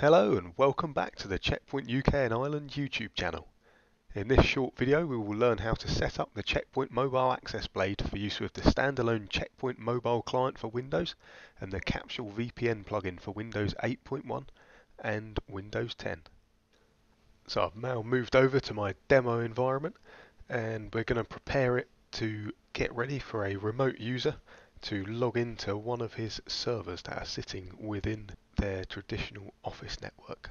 Hello and welcome back to the Check Point UK and Ireland YouTube channel. In this short video we will learn how to set up the Check Point Mobile Access Blade for use with the standalone Check Point Mobile client for Windows and the Capsule VPN plugin for Windows 8.1 and Windows 10. So I've now moved over to my demo environment and we're going to prepare it to get ready for a remote user to log into one of his servers that are sitting within their traditional office network.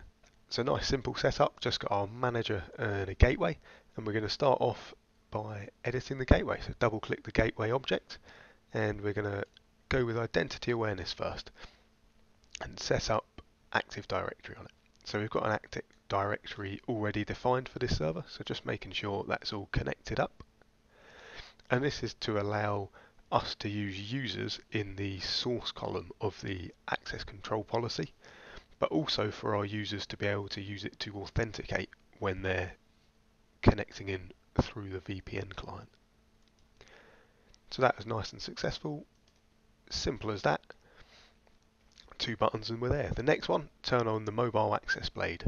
So nice simple setup, just got our manager and a gateway and we're going to start off by editing the gateway. So double click the gateway object and we're going to go with identity awareness first and set up Active Directory on it. So we've got an Active Directory already defined for this server, so just making sure that's all connected up. And this is to allow us to use users in the source column of the access control policy, but also for our users to be able to use it to authenticate when they're connecting in through the VPN client. So that was nice and successful. Simple as that. Two buttons and we're there. The next one, turn on the mobile access blade.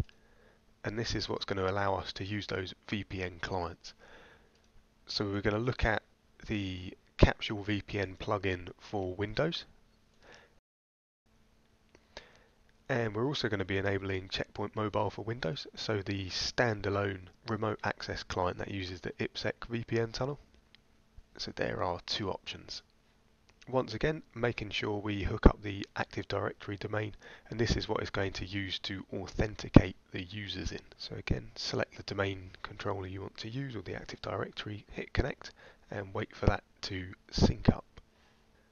And this is what's going to allow us to use those VPN clients. So we're going to look at the Capsule VPN plugin for Windows. And we're also going to be enabling Check Point Mobile for Windows, so the standalone remote access client that uses the IPsec VPN tunnel. So there are two options. Once again, making sure we hook up the Active Directory domain, and this is what is going to use to authenticate the users in. So again, select the domain controller you want to use or the Active Directory, hit connect, and wait for that to sync up.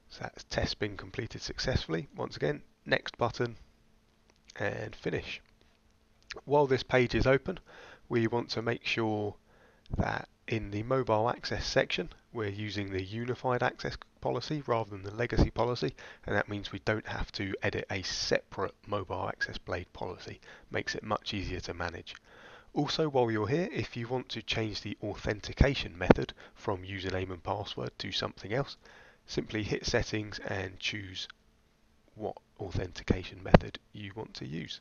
So that's test been completed successfully. Once again, next button and finish. While this page is open, we want to make sure that in the mobile access section, we're using the unified access policy rather than the legacy policy, and that means we don't have to edit a separate mobile access blade policy. Makes it much easier to manage. Also, while you're here, if you want to change the authentication method from username and password to something else, simply hit settings and choose what authentication method you want to use.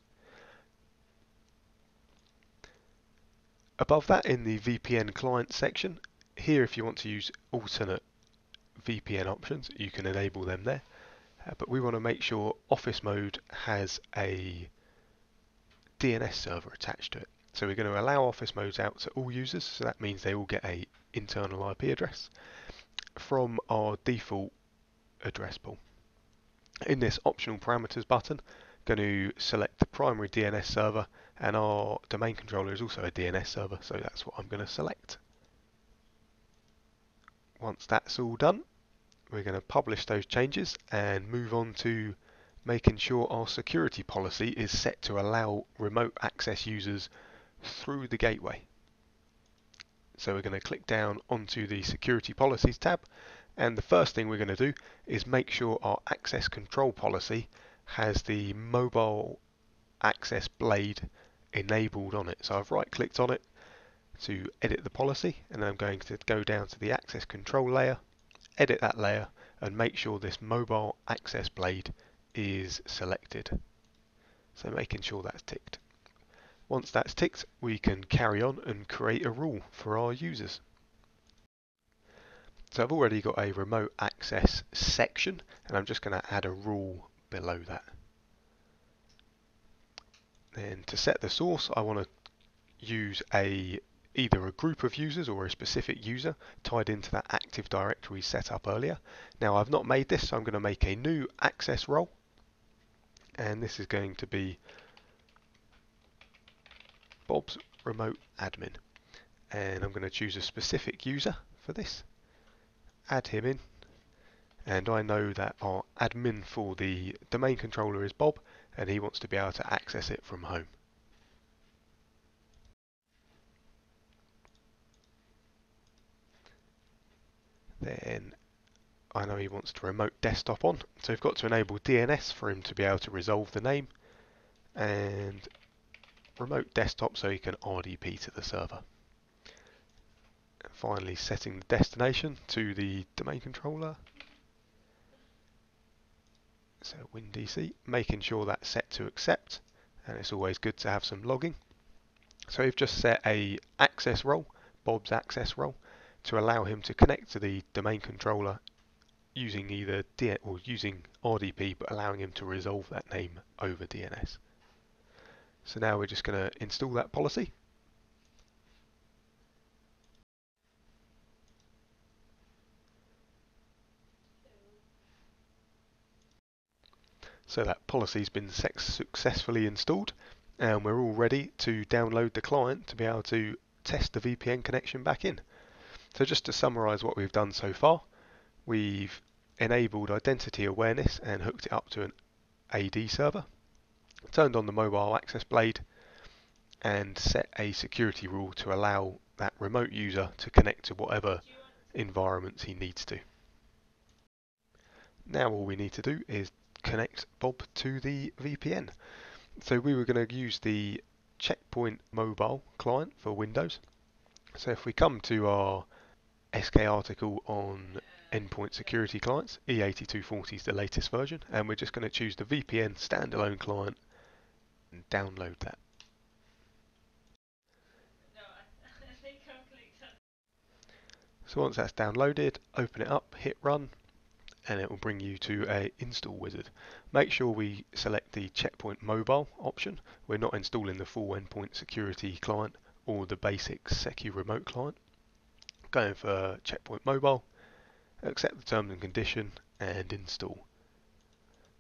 Above that in the VPN client section, here if you want to use alternate VPN options, you can enable them there. Uh, but we want to make sure Office Mode has a DNS server attached to it. So we're going to allow office modes out to all users, so that means they all get a internal IP address from our default address pool. In this optional parameters button, going to select the primary DNS server and our domain controller is also a DNS server, so that's what I'm going to select. Once that's all done, we're going to publish those changes and move on to making sure our security policy is set to allow remote access users through the gateway. So we're going to click down onto the security policies tab and the first thing we're going to do is make sure our access control policy has the mobile access blade enabled on it. So I've right clicked on it to edit the policy and I'm going to go down to the access control layer, edit that layer and make sure this mobile access blade is selected. So making sure that's ticked. Once that's ticked, we can carry on and create a rule for our users. So I've already got a remote access section and I'm just going to add a rule below that. Then to set the source, I want to use a either a group of users or a specific user tied into that Active Directory set up earlier. Now I've not made this, so I'm going to make a new access role and this is going to be Bob's remote admin. And I'm going to choose a specific user for this. Add him in. And I know that our admin for the domain controller is Bob and he wants to be able to access it from home. Then I know he wants to remote desktop on so we've got to enable DNS for him to be able to resolve the name. And remote desktop so you can RDP to the server. Finally setting the destination to the domain controller. So WinDC, making sure that's set to accept and it's always good to have some logging. So we've just set a access role, Bob's access role, to allow him to connect to the domain controller using either D or using RDP, but allowing him to resolve that name over DNS. So now we're just going to install that policy. So that policy's been successfully installed and we're all ready to download the client to be able to test the VPN connection back in. So just to summarize what we've done so far, we've enabled identity awareness and hooked it up to an AD server, turned on the mobile access blade and set a security rule to allow that remote user to connect to whatever environments he needs to. Now all we need to do is connect Bob to the VPN. So we were going to use the Check Point mobile client for Windows. So if we come to our SK article on endpoint security clients, E8240 is the latest version, and we're just going to choose the VPN standalone client and download that. So once that's downloaded, open it up, hit run, and it will bring you to a install wizard. Make sure we select the Check Point Mobile option. We're not installing the full endpoint security client or the basic SecuRemote client. Going for Check Point Mobile, accept the terms and condition and install.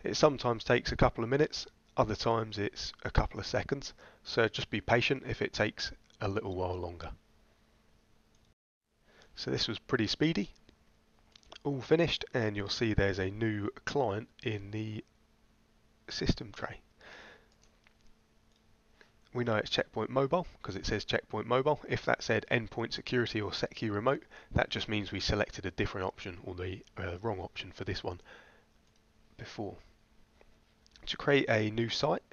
It sometimes takes a couple of minutes, other times it's a couple of seconds, so just be patient if it takes a little while longer. So this was pretty speedy, all finished and you'll see there's a new client in the system tray. We know it's Check Point Mobile because it says Check Point Mobile. If that said Endpoint Security or SecuRemote, that just means we selected a different option or the uh, wrong option for this one before. To create a new site,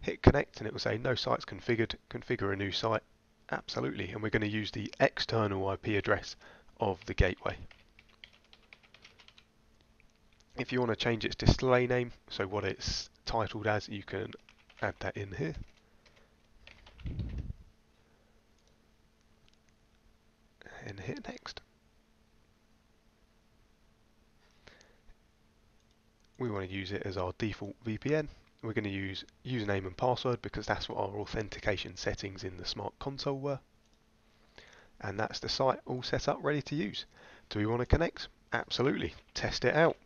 hit connect and it will say no sites configured, configure a new site. Absolutely, and we're going to use the external IP address of the gateway. If you want to change its display name, so what it's titled as, you can add that in here. And hit next. We want to use it as our default VPN. We're going to use username and password because that's what our authentication settings in the SmartConsole were. And that's the site all set up ready to use. Do we want to connect? Absolutely. Test it out.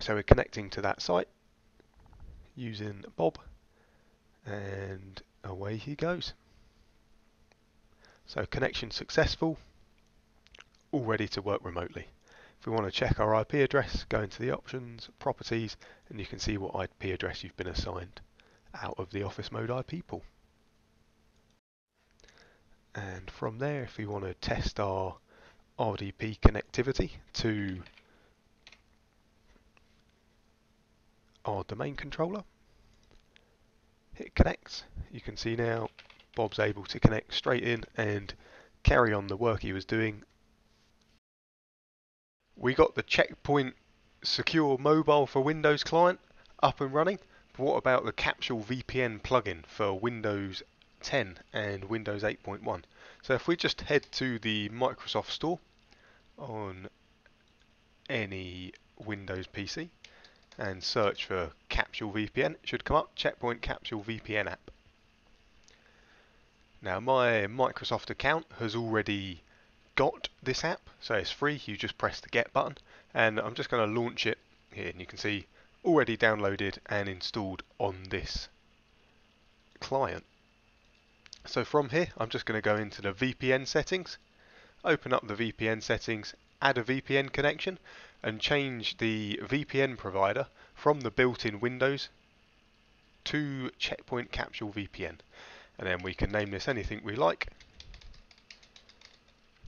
So we're connecting to that site using Bob and away he goes. So connection successful, all ready to work remotely. If we want to check our IP address, go into the options, properties, and you can see what IP address you've been assigned out of the office mode IP pool. And from there, if we want to test our RDP connectivity to our domain controller. Hit connect. You can see now Bob's able to connect straight in and carry on the work he was doing. We got the Check Point Secure Mobile for Windows client up and running. But what about the Capsule VPN plugin for Windows 10 and Windows 8.1? So if we just head to the Microsoft Store on any Windows PC, and search for Capsule VPN, it should come up Check Point Capsule VPN app. Now my Microsoft account has already got this app, so it's free, you just press the get button and I'm just going to launch it here and you can see already downloaded and installed on this client. So from here I'm just going to go into the VPN settings, open up the VPN settings, add a VPN connection and change the VPN provider from the built-in Windows to Check Point Capsule VPN. And then we can name this anything we like.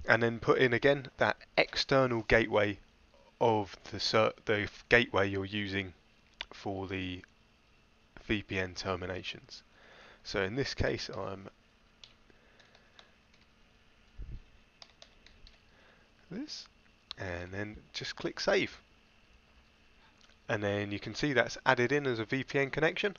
And then put in again that external gateway of the, the gateway you're using for the VPN terminations. So in this case I'm this and then just click save and then you can see that's added in as a VPN connection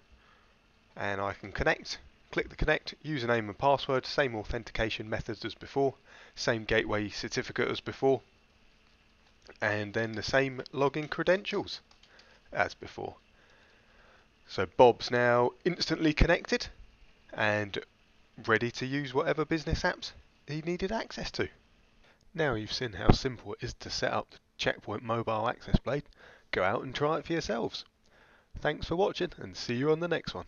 and I can connect click the connect username and password same authentication methods as before same gateway certificate as before and then the same login credentials as before so Bob's now instantly connected and ready to use whatever business apps he needed access to. Now you've seen how simple it is to set up the Check Point mobile access blade, go out and try it for yourselves. Thanks for watching and see you on the next one.